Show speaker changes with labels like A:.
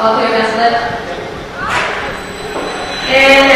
A: All clear, pass lip. And